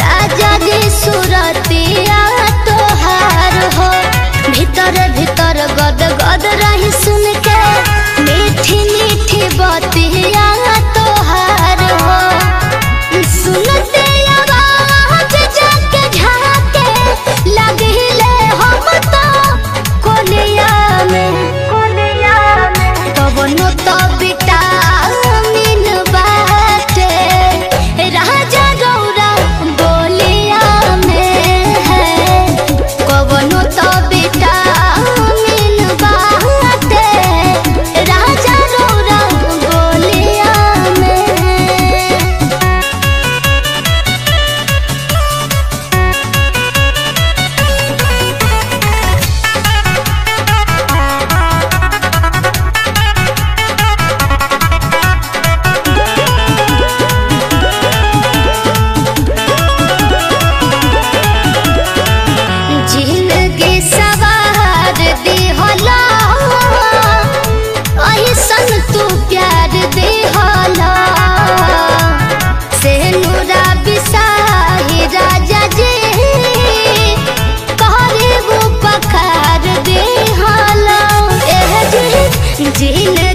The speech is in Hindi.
राजा हो भीतर भीतर गद गद रही सु 记得。